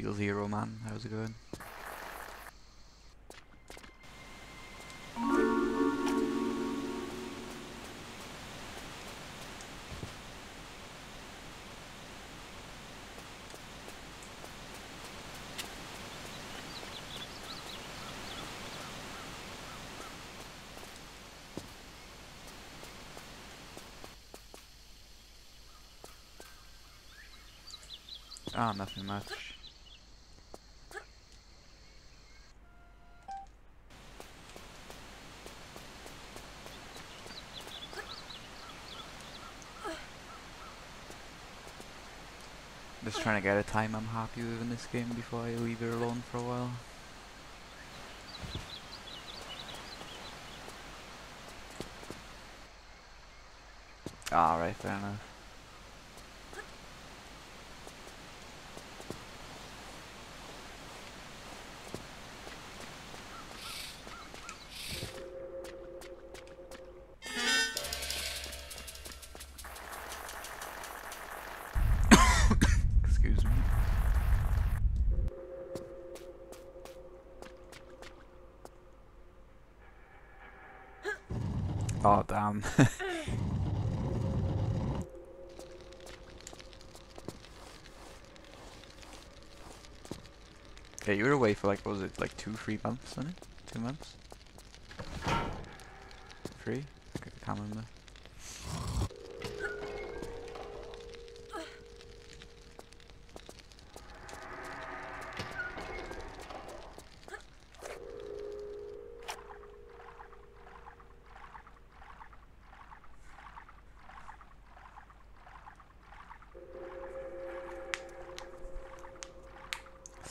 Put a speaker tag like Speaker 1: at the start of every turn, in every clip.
Speaker 1: Feel Zero Man, how's it going? Ah, nothing much. Just trying to get a time I'm happy with in this game before I leave it alone for a while. Alright, fair enough. Damn. yeah, you were away for like, what was it, like two, three months, wasn't it? Two months? Three? I can't remember.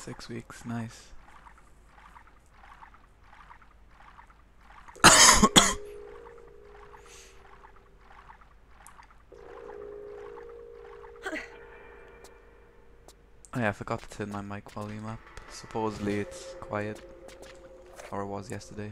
Speaker 1: Six weeks, nice. Oh yeah, I forgot to turn my mic volume up. Supposedly it's quiet. Or it was yesterday.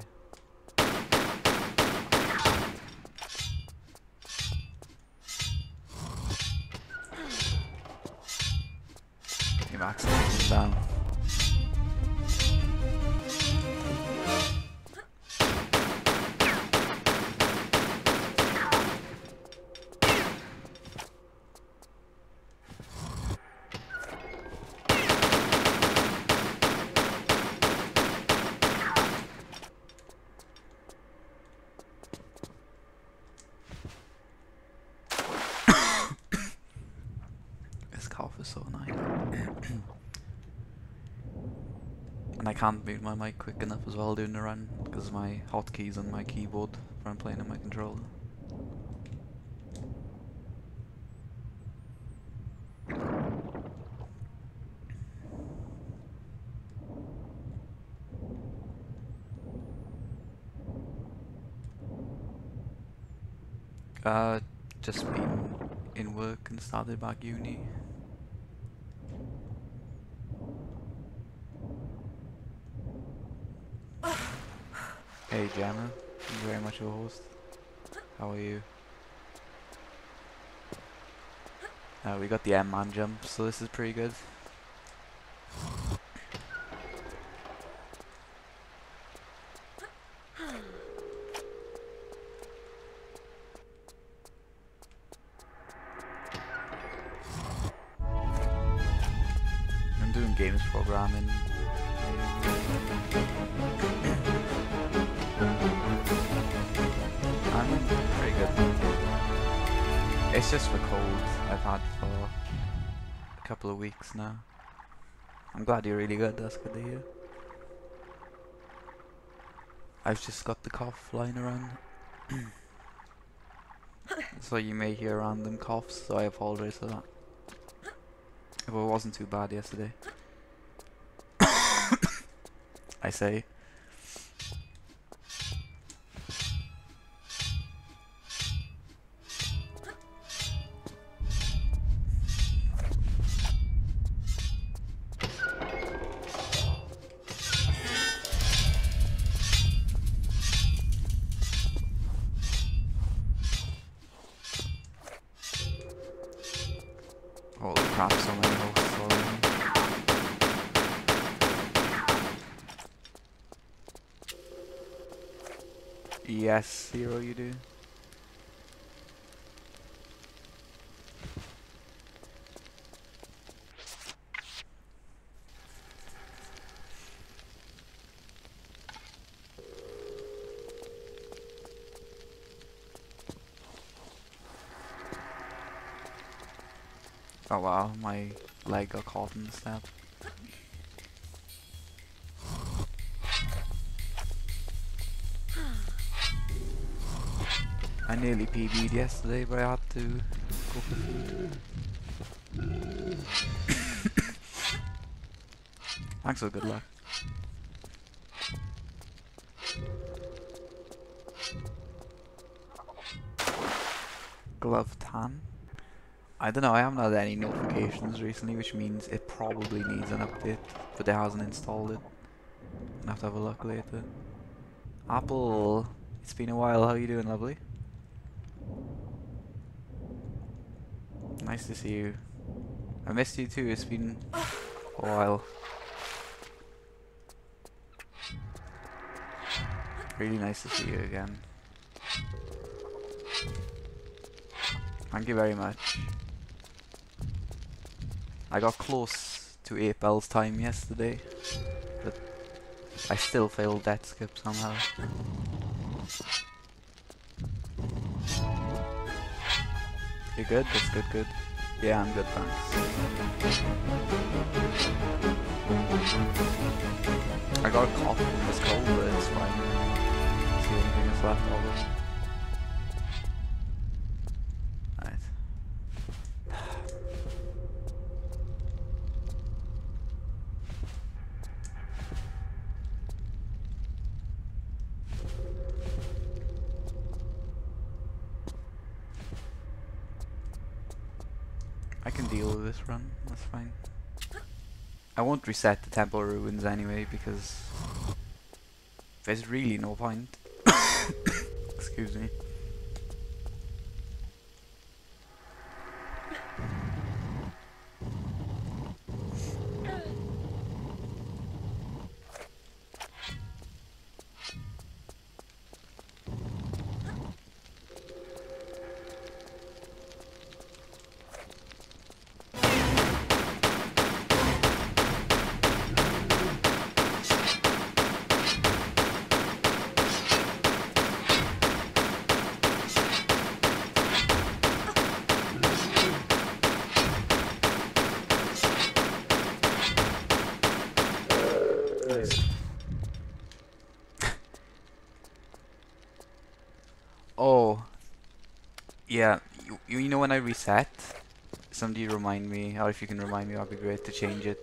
Speaker 1: Can't mute my mic quick enough as well doing the run because my hotkeys on my keyboard when I'm playing on my controller. Uh, just been in work and started back uni. Hey Jammer, thank you very much your host. How are you? Uh, we got the M-man jump, so this is pretty good. Weeks now. I'm glad you're really good, that's good to hear. I've just got the cough flying around. so you may hear random coughs, so I apologize for that. Well, it wasn't too bad yesterday. I say. Oh wow, my leg got caught in the step. I nearly PB'd yesterday, but I had to go for food. Thanks for good luck. I don't know, I haven't had any notifications recently, which means it probably needs an update, but it hasn't installed it. I'll have to have a look later. Apple, it's been a while, how are you doing, lovely? Nice to see you. I missed you too, it's been a while. Really nice to see you again. Thank you very much. I got close to 8 bells time yesterday, but I still failed that skip somehow. You good? That's good, good. Yeah, I'm good, thanks. I got a cough from this cold, but it's fine. It's the only thing that's left of Reset the Temple Ruins anyway because there's really no point. Excuse me. Nice. oh. Yeah, you, you know when I reset, somebody remind me, or if you can remind me, that'd be great to change it.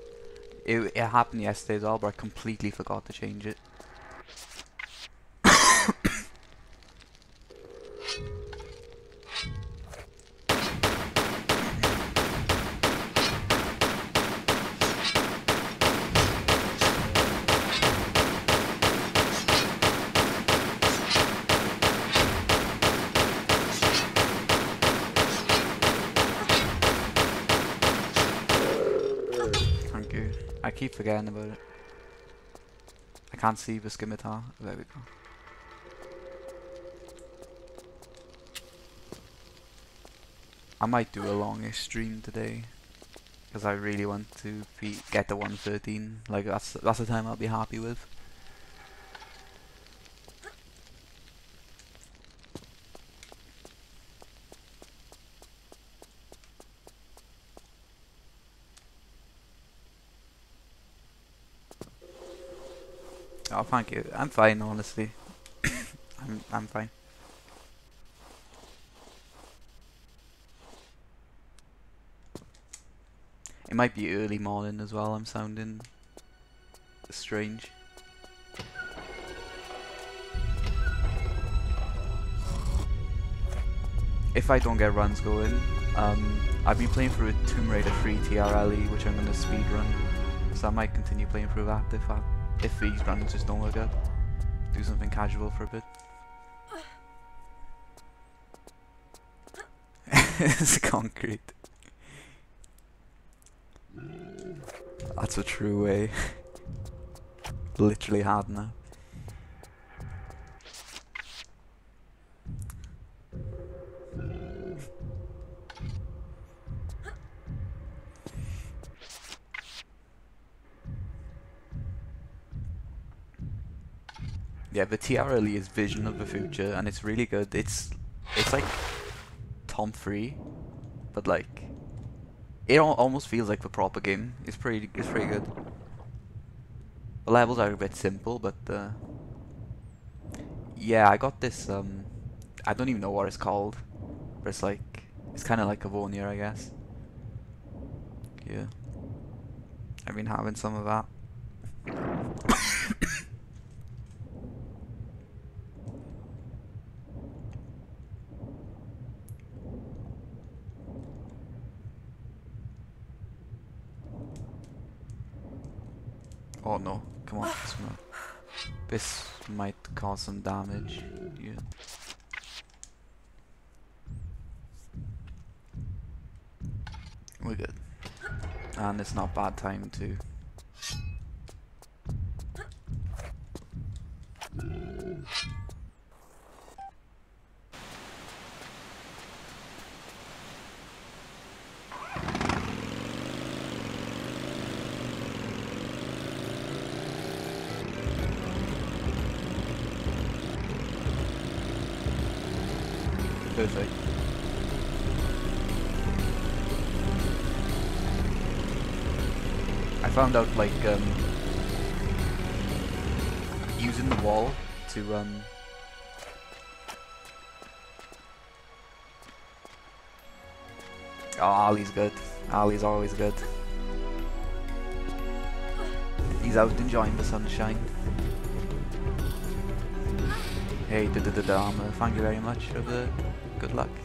Speaker 1: It, it happened yesterday as well, but I completely forgot to change it. Can't see the scimitar. There we go. I might do a longish stream today. Because I really want to be, get the 113. Like, that's, that's the time I'll be happy with. Oh, thank you. I'm fine, honestly. I'm I'm fine. It might be early morning as well. I'm sounding strange. If I don't get runs going, um, I've been playing through Tomb Raider 3 TRLE, which I'm going to speed run. So I might continue playing through that if that if these runs just don't work out. Do something casual for a bit. it's concrete. That's a true way. Literally hard now. Yeah, the TRLE is Vision of the Future, and it's really good. It's it's like Tom 3, but like it al almost feels like the proper game. It's pretty it's pretty good. The levels are a bit simple, but uh, yeah, I got this. Um, I don't even know what it's called, but it's like it's kind of like a Avonia, I guess. Yeah, I've been having some of that. Oh no, come on, this might, this might cause some damage. Yeah. We're good. And it's not bad time to Perfect. I found out like um, using the wall to um, Oh, Ali's good. Ali's always good. He's out enjoying the sunshine. Hey, da da da da. Thank you very much for the good luck.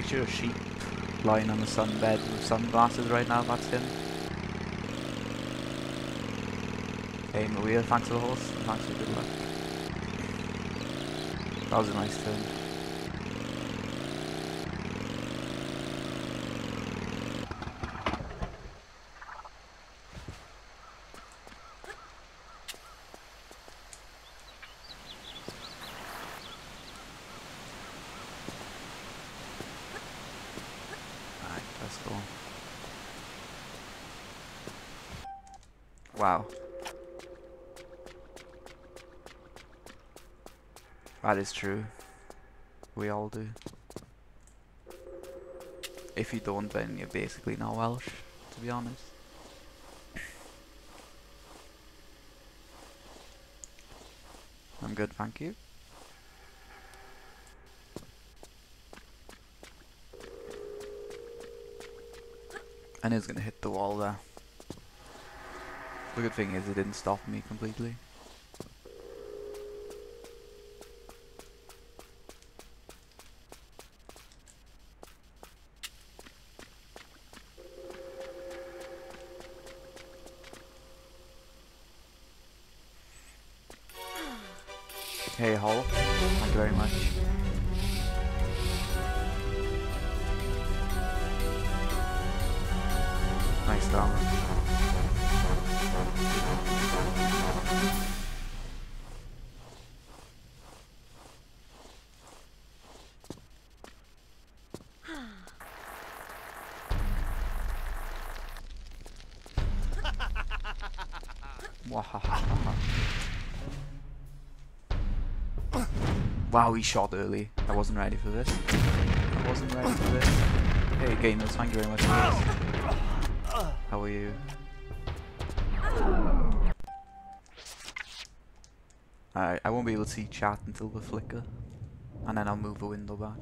Speaker 1: Picture a sheep lying on the sunbed with sunglasses right now, that's him. Hey Maria, thanks for the horse, and thanks for good luck. That was a nice turn. Alright, let's go. Wow. That is true. We all do. If you don't, then you're basically not Welsh, to be honest. I'm good, thank you. And it's gonna hit the wall there. The good thing is it didn't stop me completely. Shot early. I wasn't ready for this. I wasn't ready for this. Hey, gamers, thank you very much. How are you? Alright, I won't be able to see chat until the flicker. And then I'll move the window back.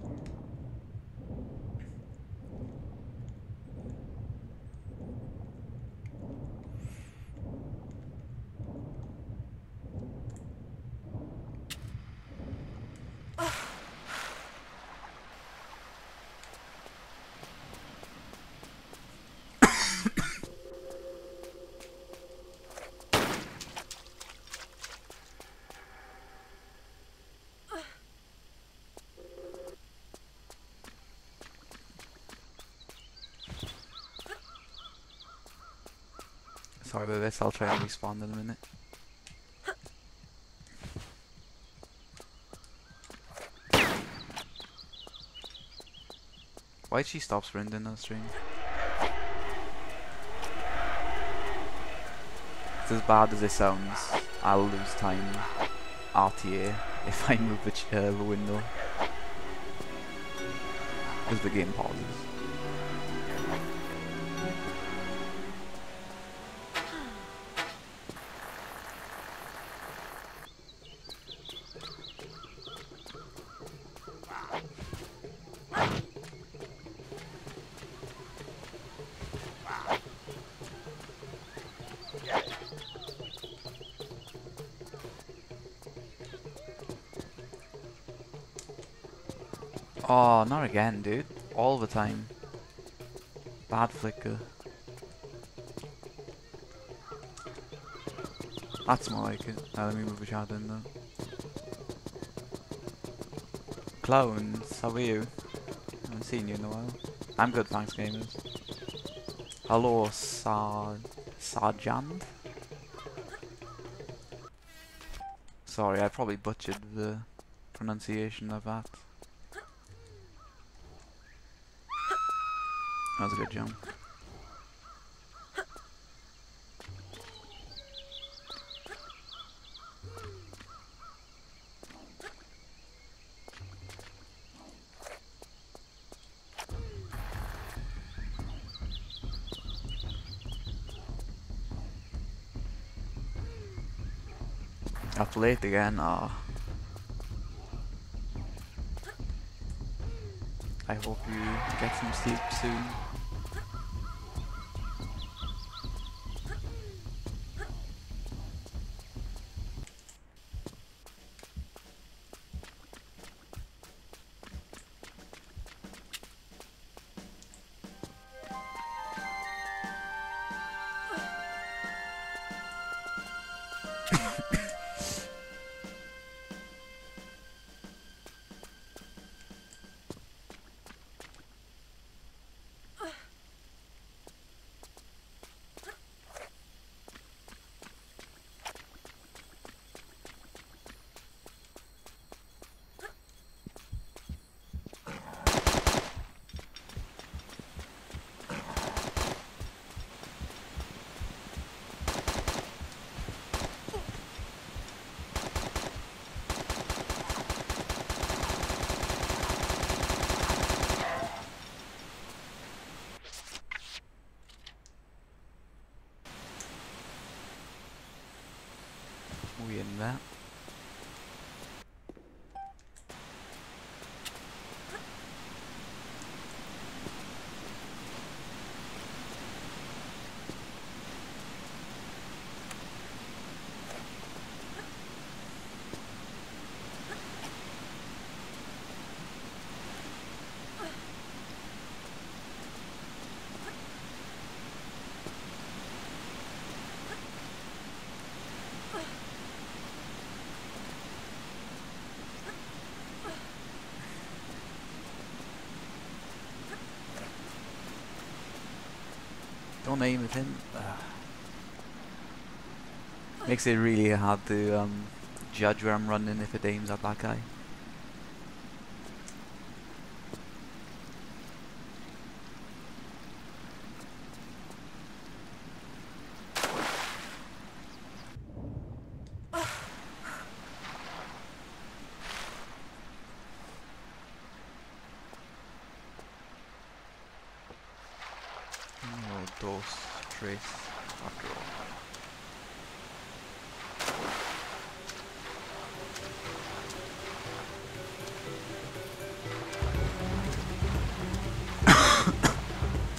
Speaker 1: Sorry about this, I'll try and respawn in a minute. Why'd she stop sprinting on stream? It's as bad as it sounds. I'll lose time RTA if I move the, uh, the window. Because the game pauses. Again, dude. All the time. Bad flicker. That's more like it. Now let me move a shadow in there. Clones, how are you? I haven't seen you in a while. I'm good, thanks gamers. Hello, Sar... Sarjand? Sorry, I probably butchered the pronunciation of that. That was a good jump. Up late again, ah. Hope you get some sleep soon. That. Don't aim at him. Makes it really hard to um, judge where I'm running if it aims at that guy.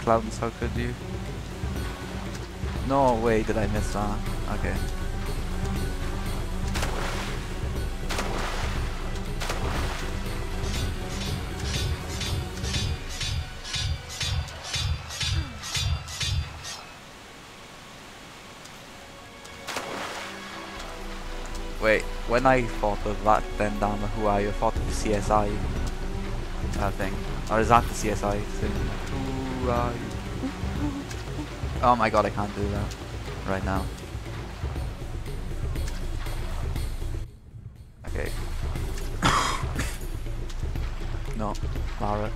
Speaker 1: Cloudens, how could you? No way did I miss that. Okay. Wait, when I thought of that then Dama who are you? I thought of the CSI thing. Or is that the CSI thing? Oh my god, I can't do that right now. Okay. no, Lara.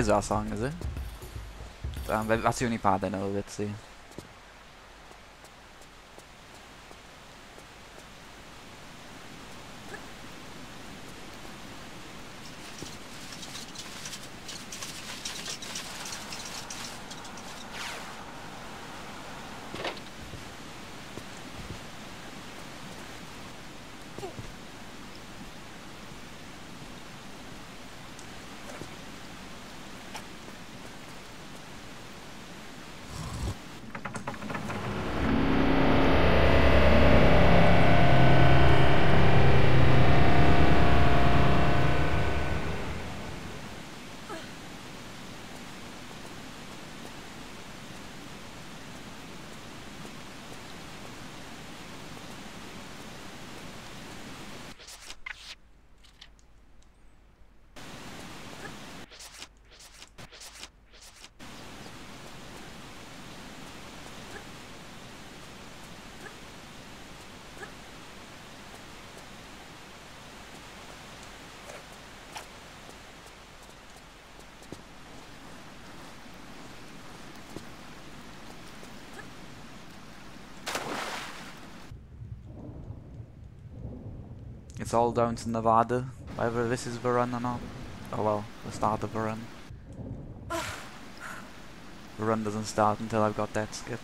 Speaker 1: Is our song, is it? Um, that- that's the only part I know it, see. It's all down to Nevada, whether this is the run or not. Oh well, the start of the run. The run doesn't start until I've got that skip.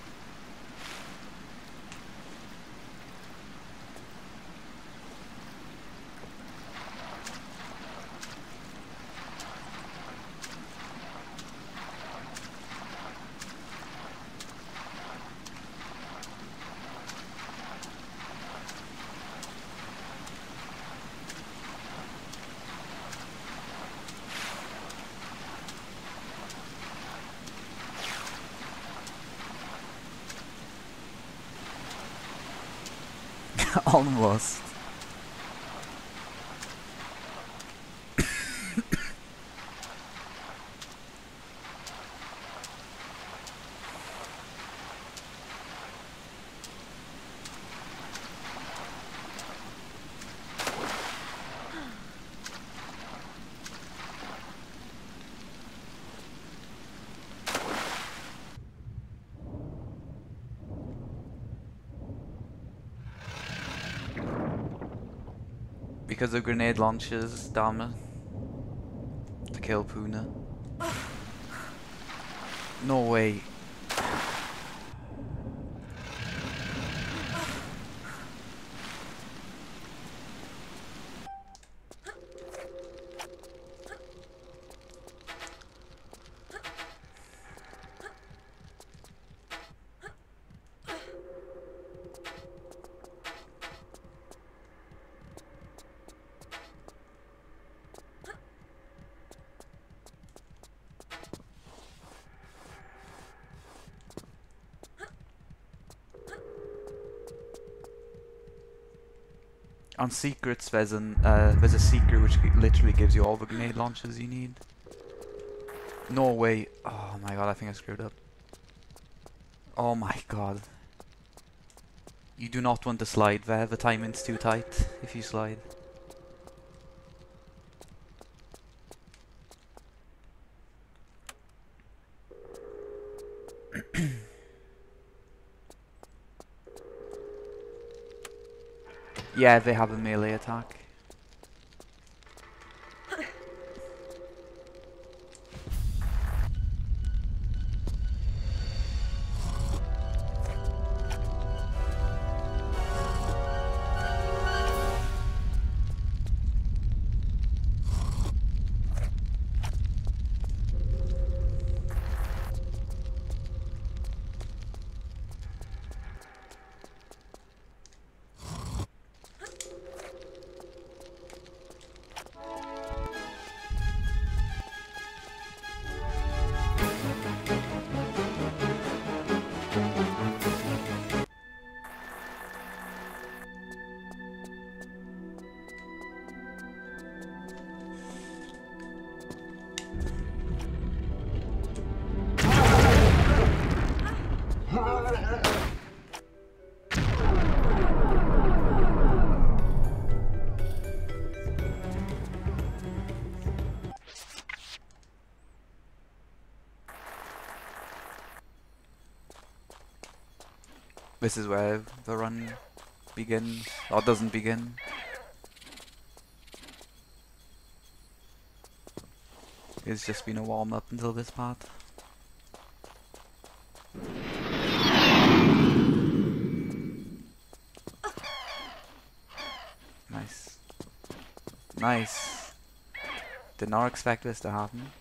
Speaker 1: Almost. Because of grenade launches, Dharma. To kill Puna. No way. On secrets, there's an uh, there's a secret which literally gives you all the grenade launchers you need. No way! Oh my god, I think I screwed up. Oh my god. You do not want to slide there. The timing's too tight if you slide. Yeah, they have a melee attack. This is where the run begins, or doesn't begin. It's just been a warm up until this part. Nice. Nice. Did not expect this to happen.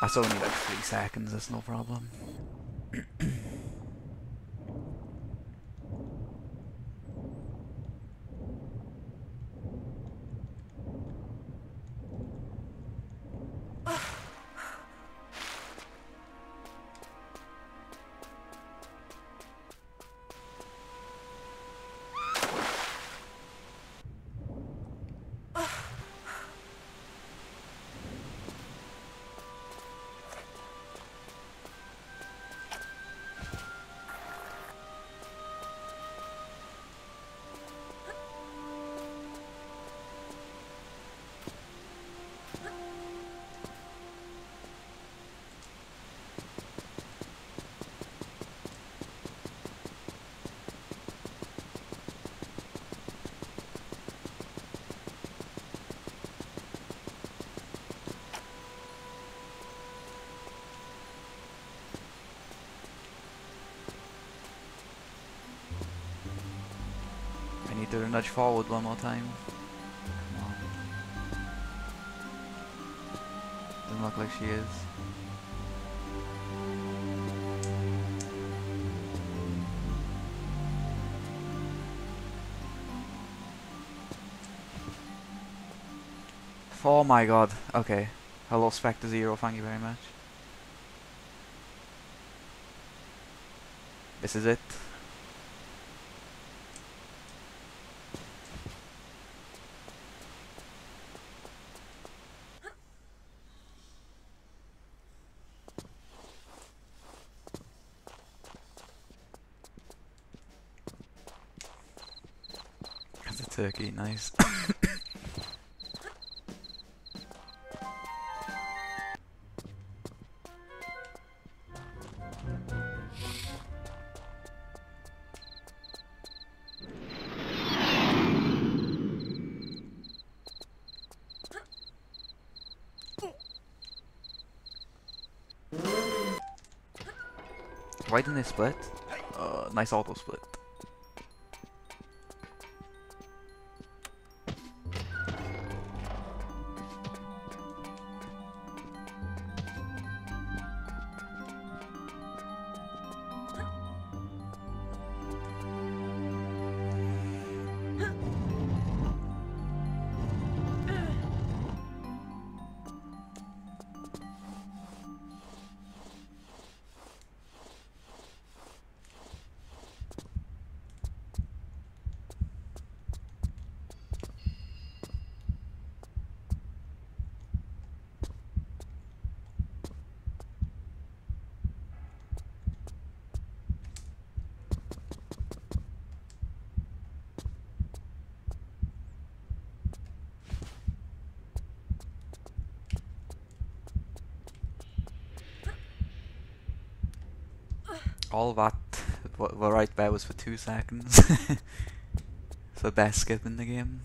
Speaker 1: That's only like three seconds, that's no problem. To nudge forward one more time. Doesn't look like she is. Oh my god. Okay. Hello Spectre Zero, thank you very much. This is it. That's a turkey, nice. Why didn't they split? Uh, nice auto split. All that, what, right there was for two seconds. so best skip in the game.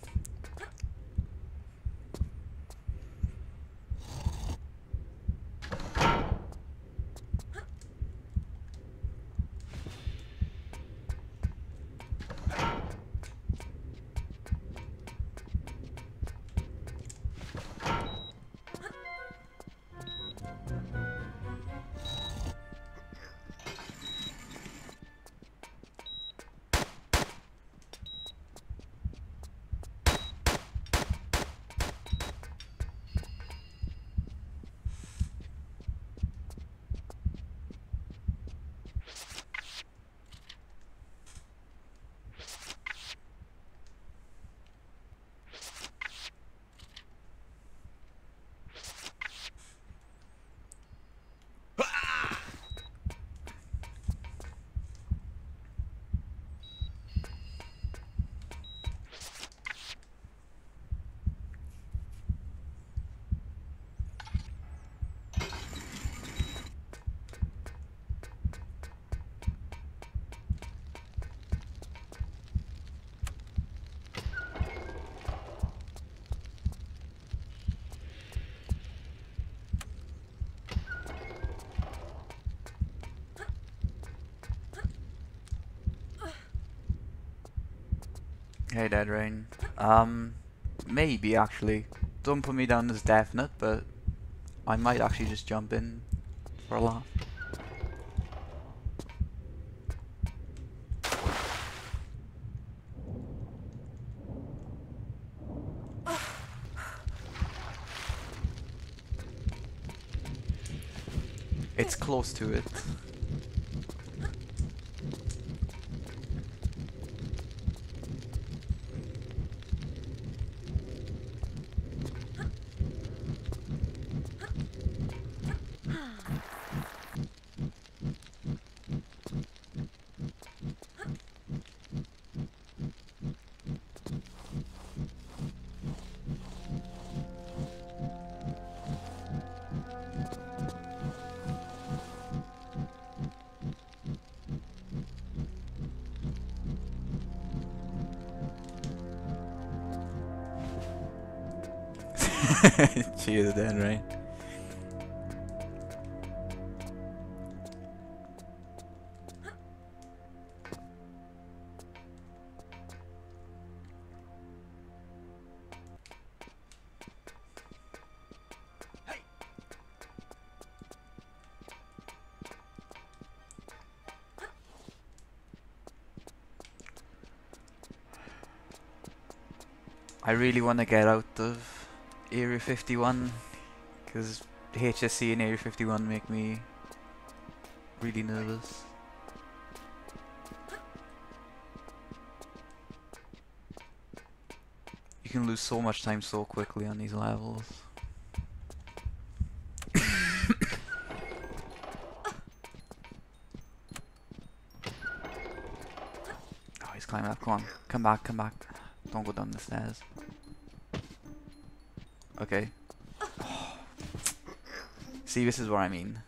Speaker 1: Hey Dead Rain. Um, maybe actually. Don't put me down as definite, but I might actually just jump in for a laugh. It's close to it. Cheers then, right? I really want to get out of Area 51 because HSC and Area 51 make me really nervous. You can lose so much time so quickly on these levels. oh, he's climbing up. Come on. Come back, come back. Don't go down the stairs. Okay. See, this is what I mean.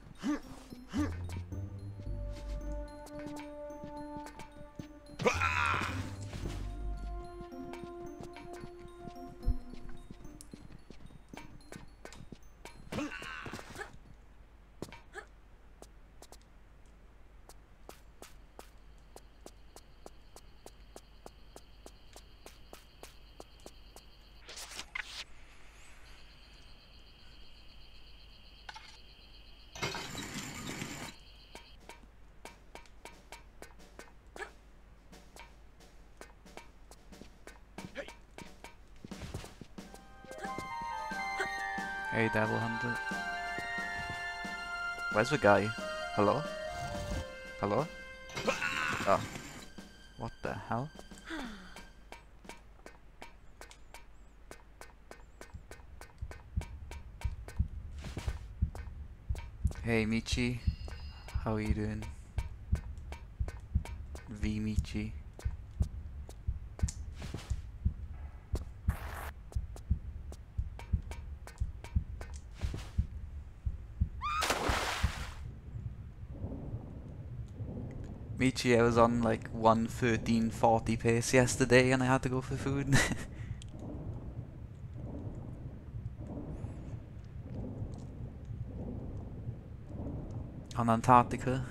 Speaker 1: Where's the guy? Hello? Hello? Oh. What the hell? Hey, Michi. How are you doing? V Michi. I was on like 113.40 pace yesterday and I had to go for food. on Antarctica.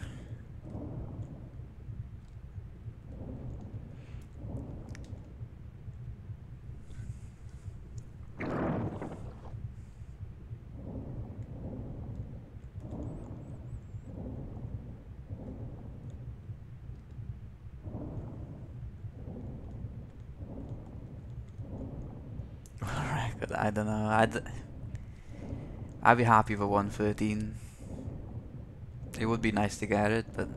Speaker 1: But I don't know. I'd I'd be happy with 113. It would be nice to get it, but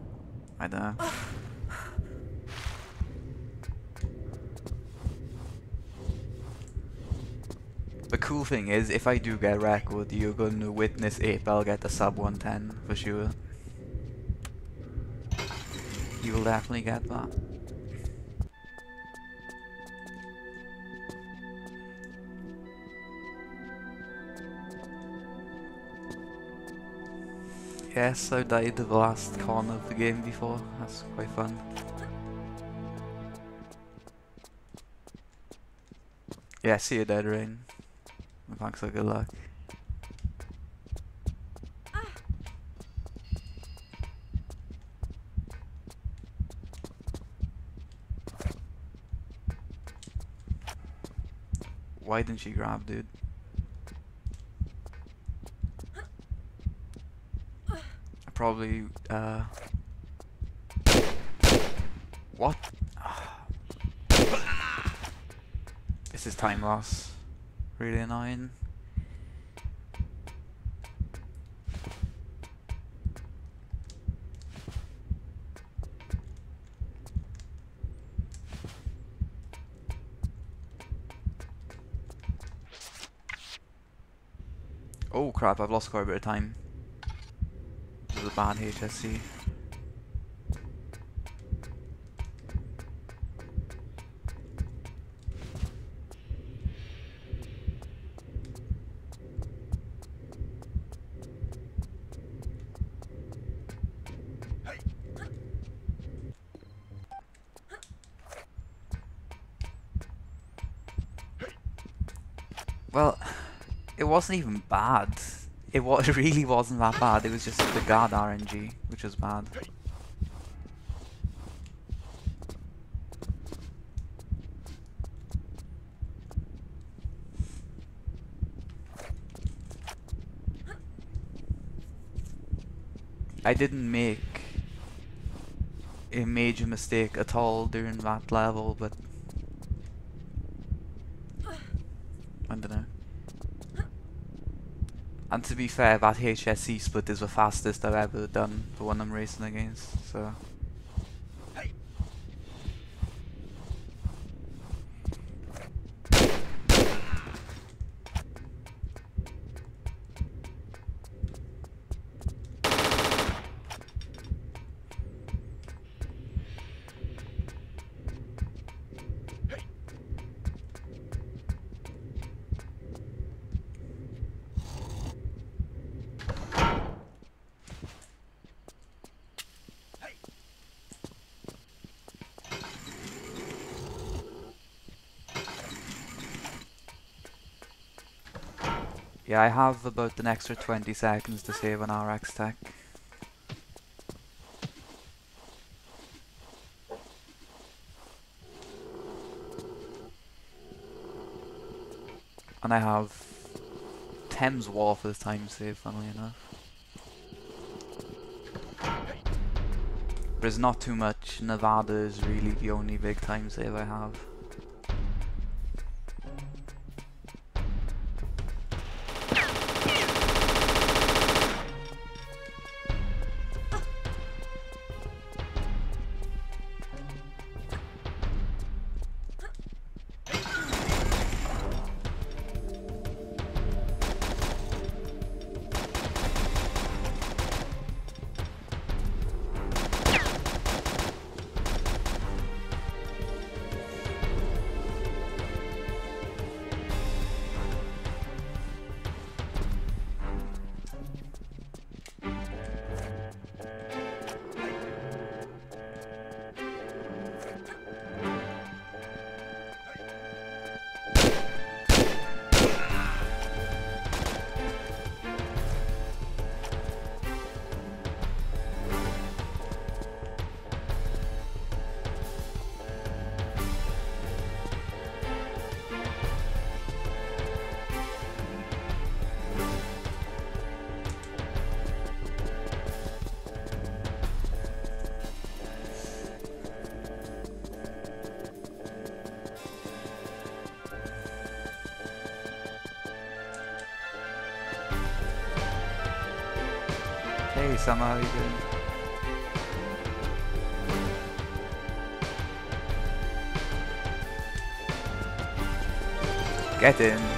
Speaker 1: I don't know. The cool thing is, if I do get record, you're going to witness it, I'll get the sub 110 for sure. You will definitely get that. Yes, I died at the last corner of the game before. That's quite fun. Yeah, see you dead, Rain. Thanks for good luck. Why didn't she grab, dude? Probably uh what? This is time loss. Really annoying. Oh crap, I've lost quite a bit of time was a bad HSC. Well, it wasn't even bad. It, was, it really wasn't that bad, it was just the guard RNG, which was bad. I didn't make a major mistake at all during that level, but I don't know. And to be fair, that HSC split is the fastest I've ever done for one I'm racing against, so... Yeah, I have about an extra 20 seconds to save an RX tech. And I have Thames Wharf for as time save, funnily enough. There's not too much, Nevada is really the only big time save I have. Get in.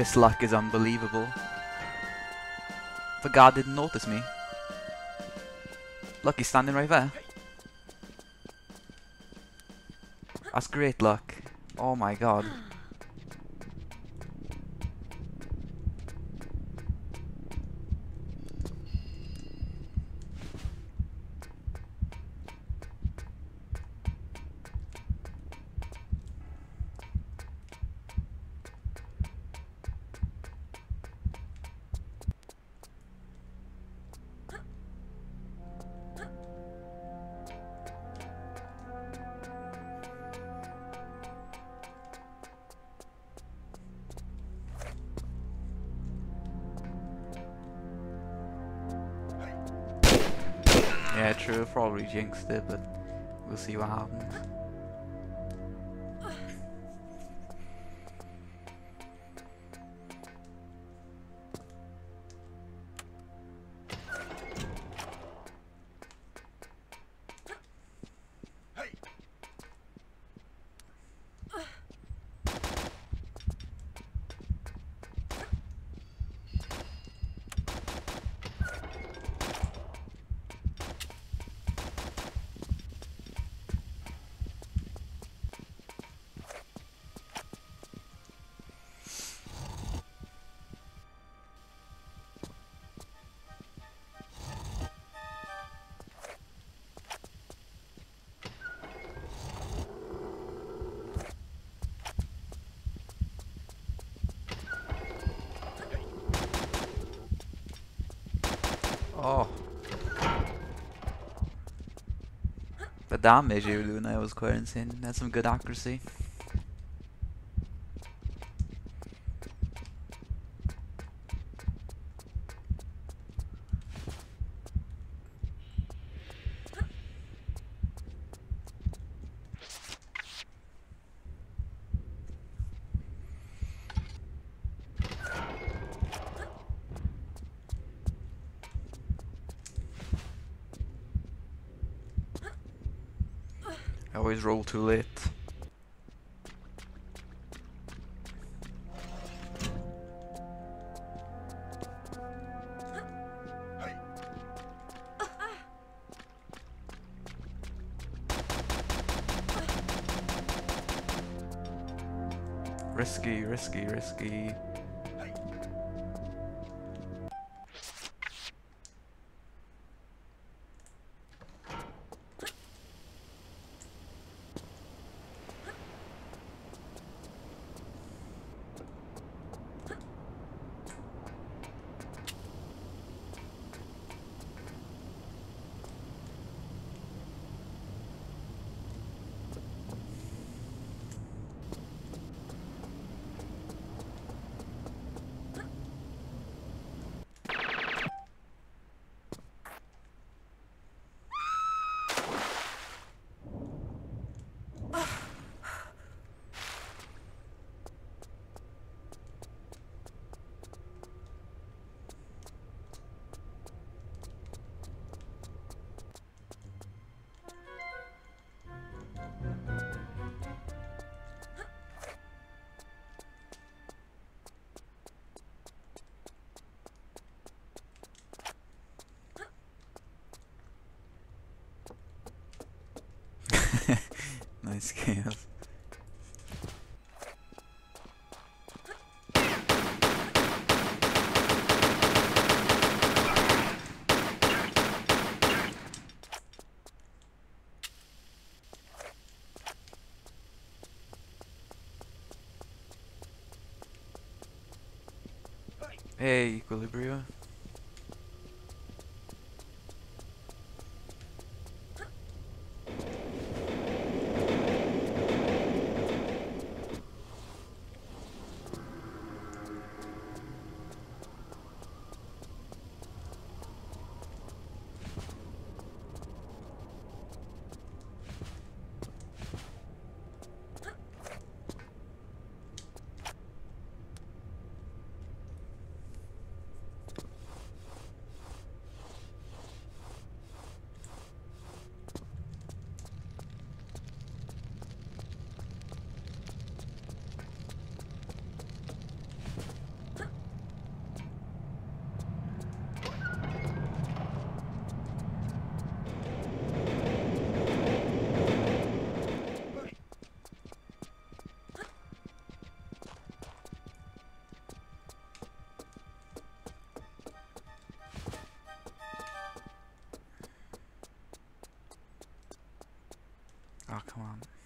Speaker 1: This luck is unbelievable. The guard didn't notice me. Look, he's standing right there. That's great luck. Oh my god. It, but we'll see what happens. Damage you were doing there was quite insane. That's some good accuracy. I always roll too late. Risky, risky, risky. Hey, Equilibria. Oh,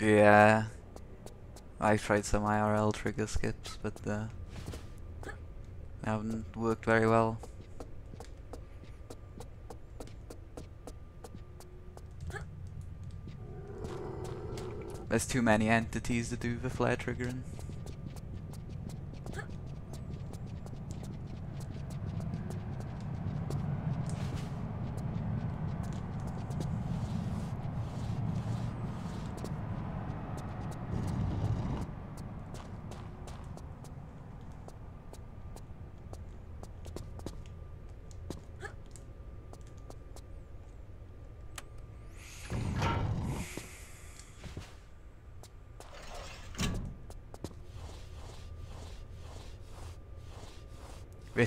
Speaker 1: Yeah. I've tried some IRL trigger skips, but uh, they haven't worked very well. There's too many entities to do the flare triggering.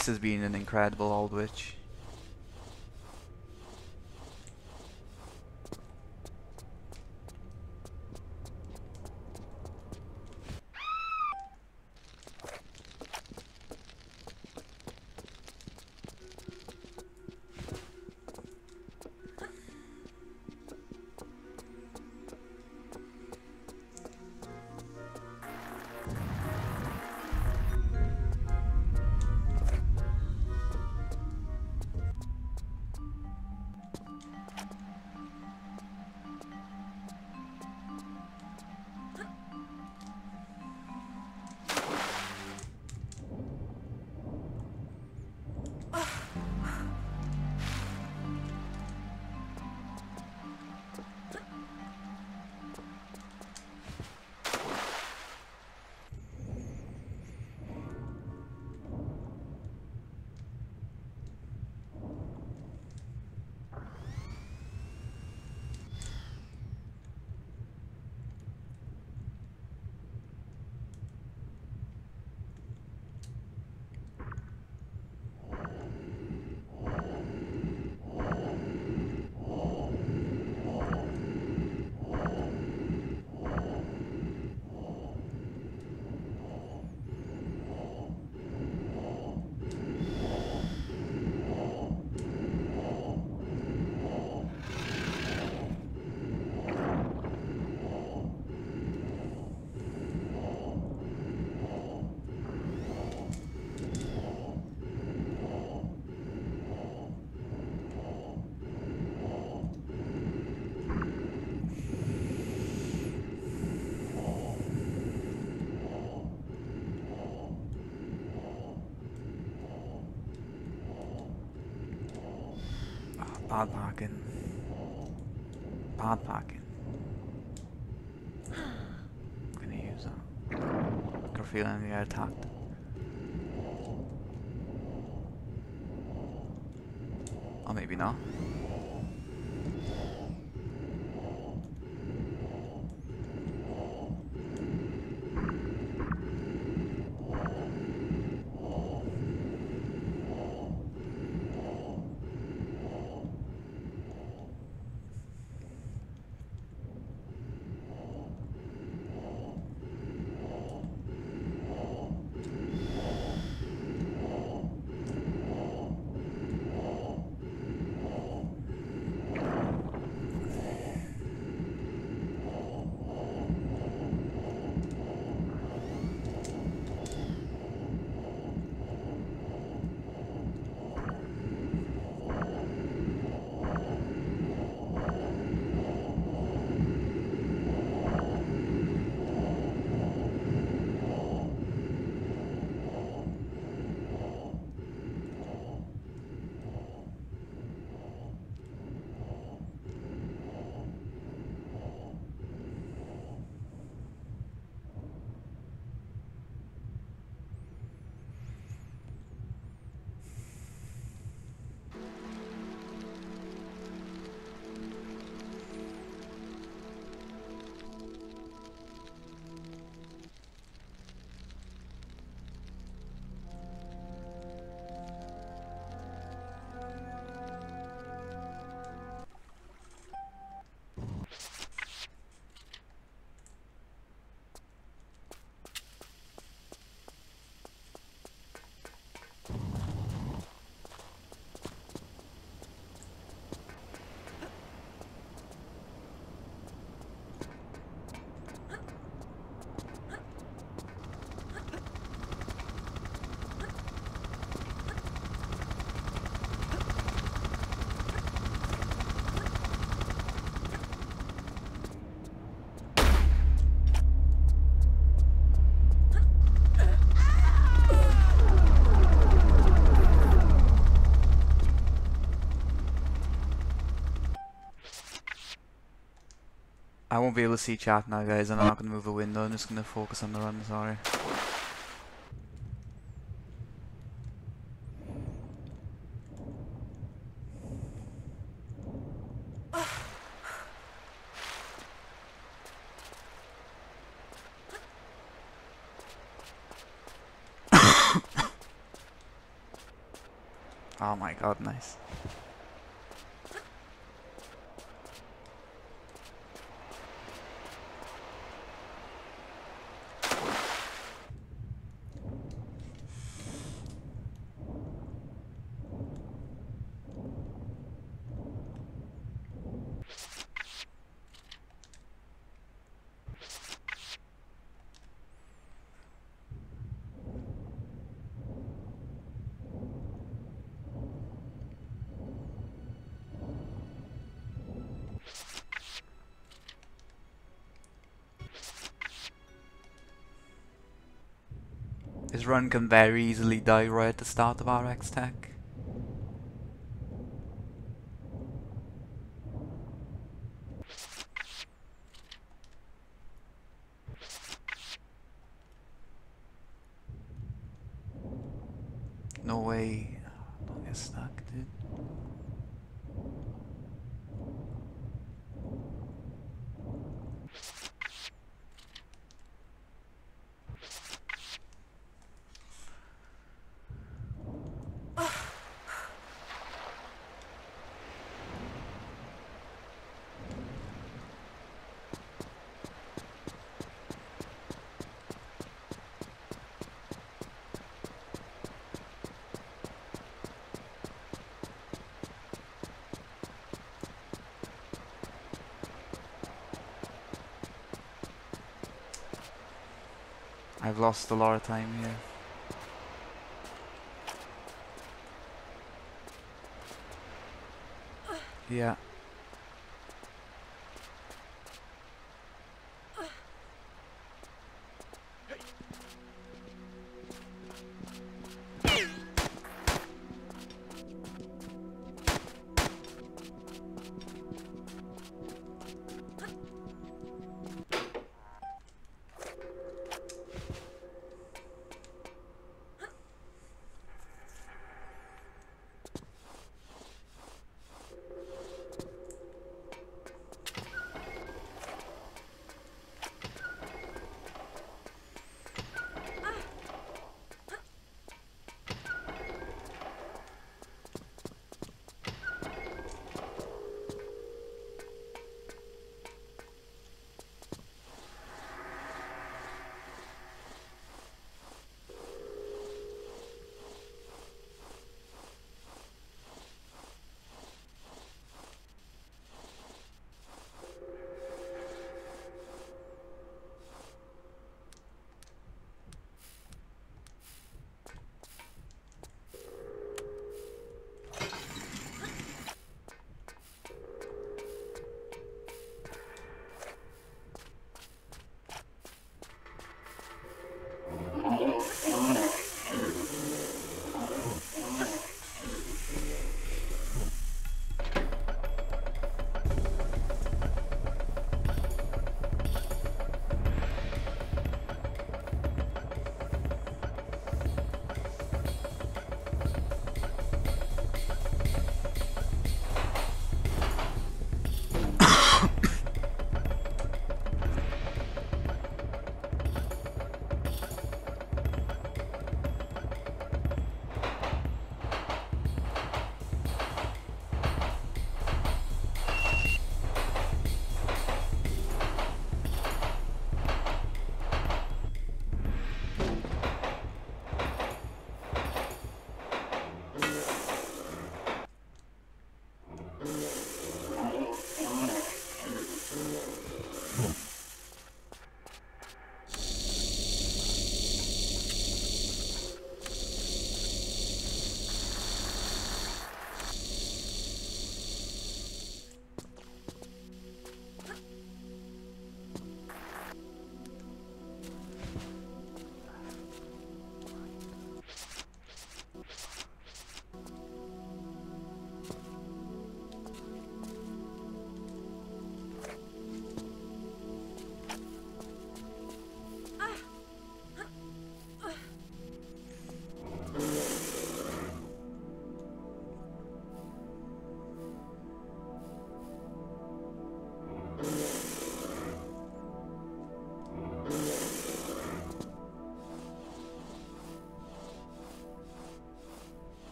Speaker 1: This has been an incredible Aldwych. Bad won't be able to see chat now, guys, I'm not going to move the window. I'm just going to focus on the run, sorry. oh my god, nice. Run can very easily die right at the start of RX Tech. No way. Don't get stuck, dude. I've lost a lot of time here. Yeah.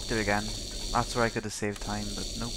Speaker 1: Choked it again. That's where I could have saved time, but nope.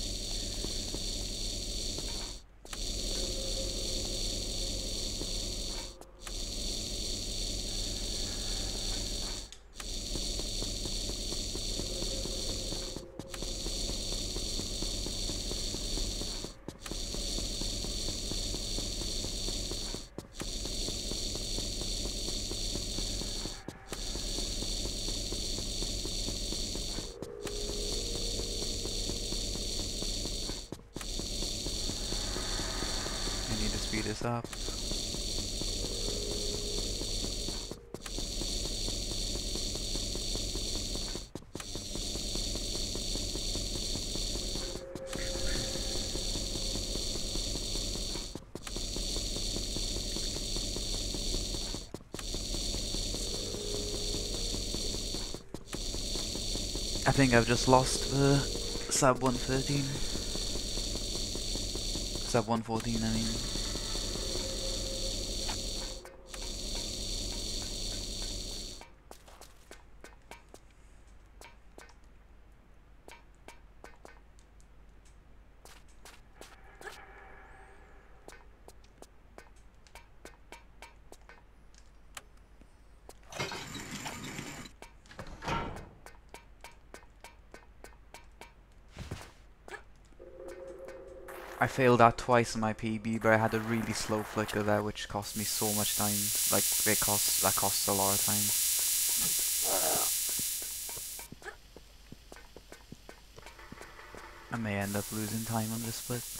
Speaker 1: I need to speed this up. I think I've just lost the sub 113. Sub 114, I mean. Failed that twice in my PB, but I had a really slow flicker there, which cost me so much time. Like, it costs, that costs a lot of time. I may end up losing time on this split.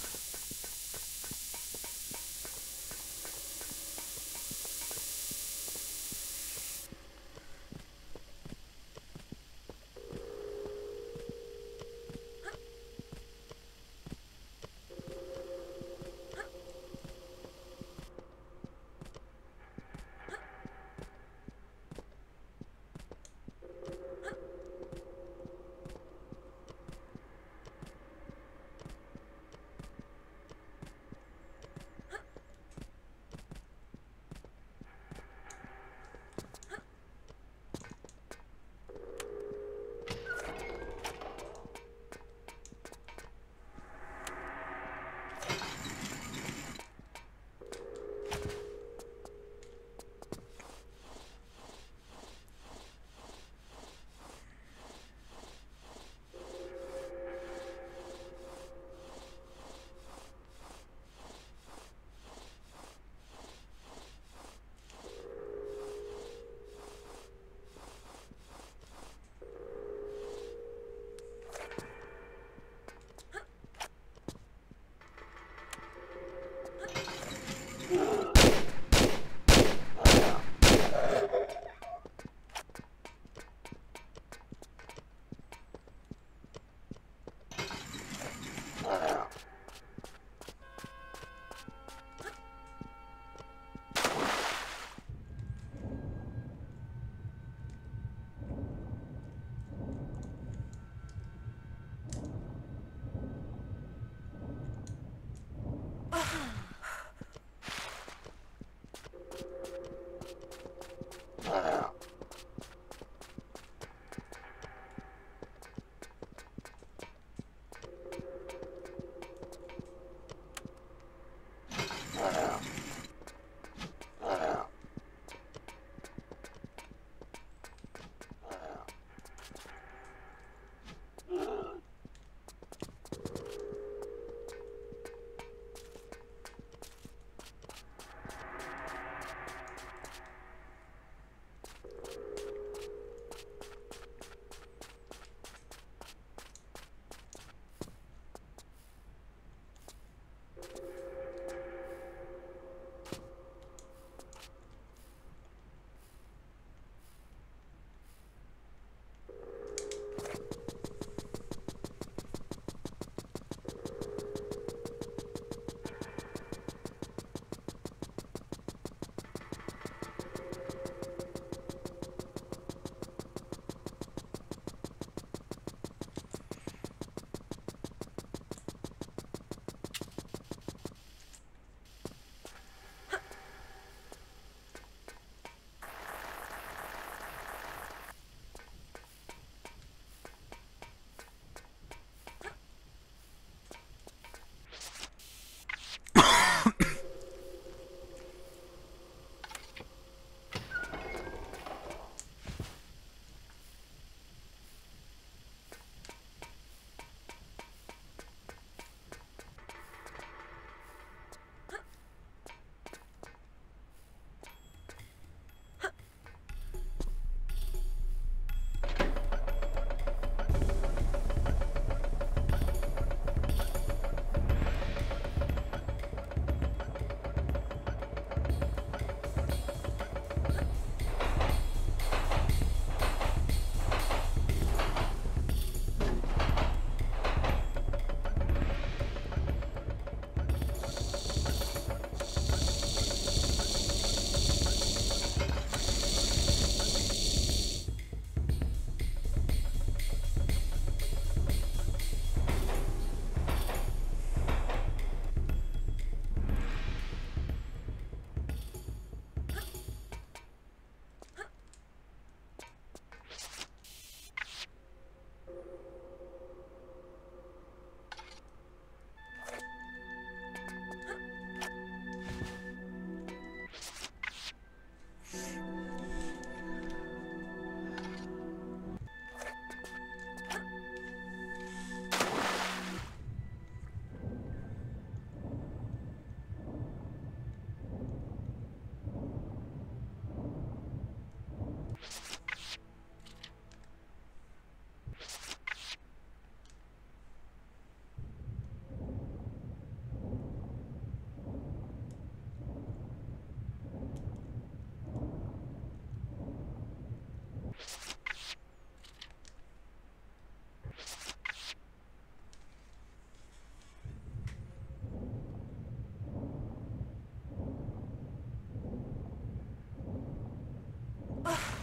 Speaker 1: 啊。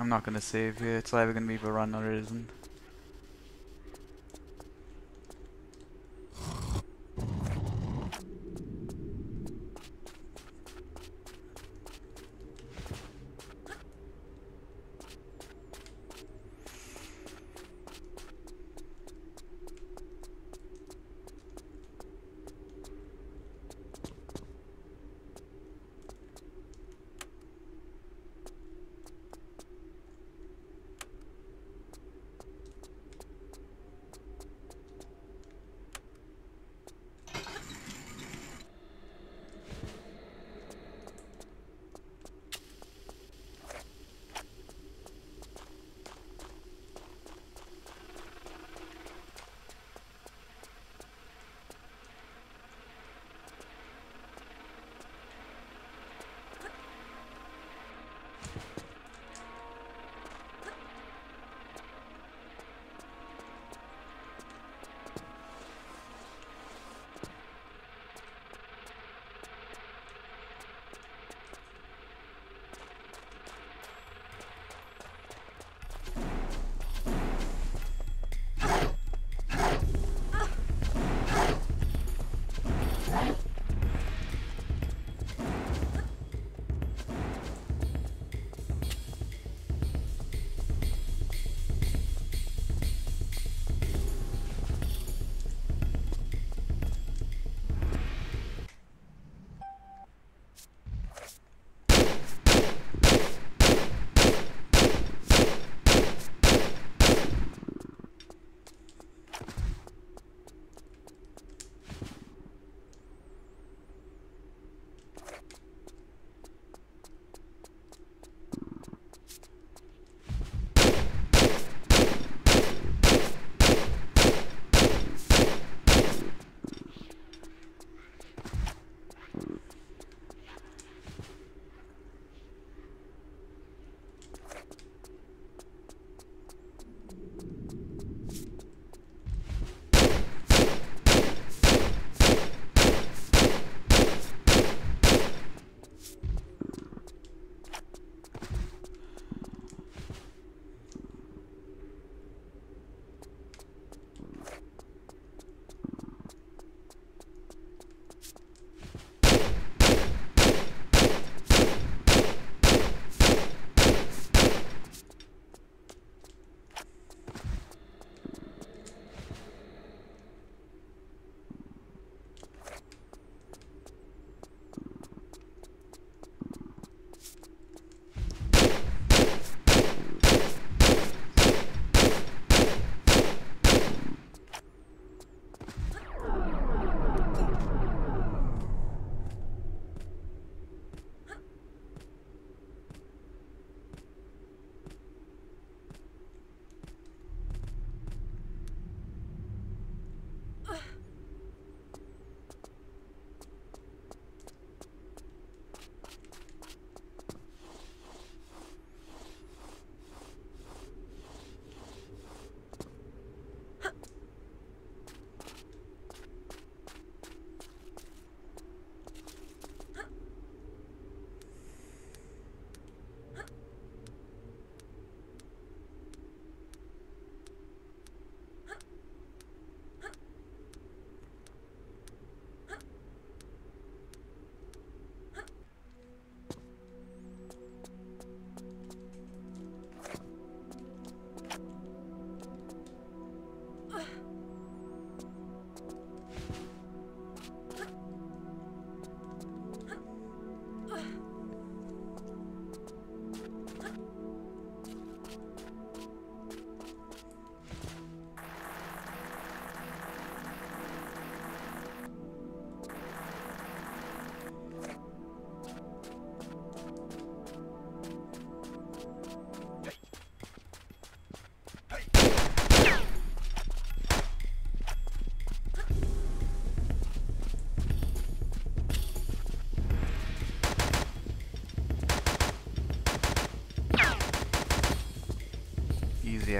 Speaker 1: I'm not gonna save you. It's either gonna be run or it isn't.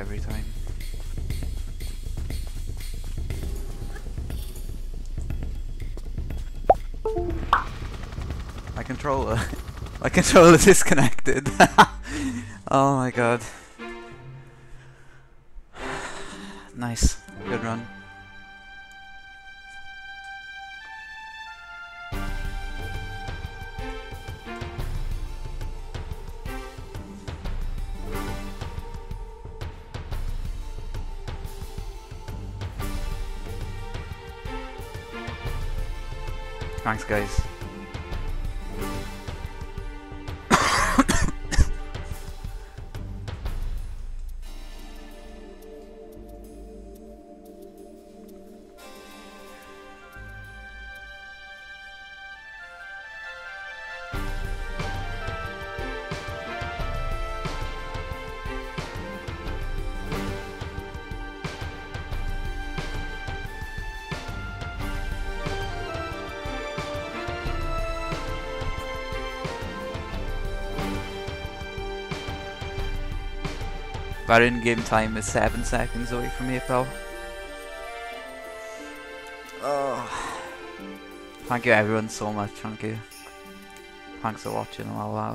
Speaker 1: Every time. My controller. My controller disconnected. Oh my god. Guys. Our in-game time is 7 seconds away from April. Oh. Thank you everyone so much, thank you. Thanks for watching and all that.